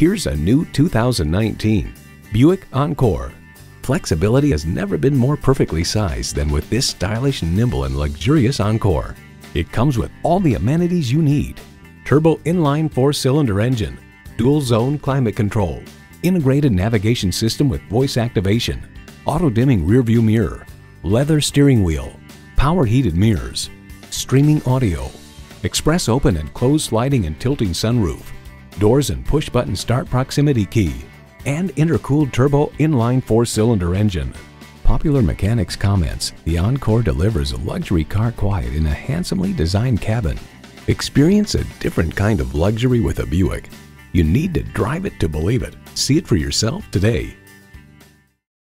Here's a new 2019 Buick Encore. Flexibility has never been more perfectly sized than with this stylish, nimble, and luxurious Encore. It comes with all the amenities you need. Turbo inline four-cylinder engine, dual zone climate control, integrated navigation system with voice activation, auto dimming rearview mirror, leather steering wheel, power heated mirrors, streaming audio, express open and closed sliding and tilting sunroof, doors and push button start proximity key, and intercooled turbo inline four-cylinder engine. Popular Mechanics comments, the Encore delivers a luxury car quiet in a handsomely designed cabin. Experience a different kind of luxury with a Buick. You need to drive it to believe it. See it for yourself today.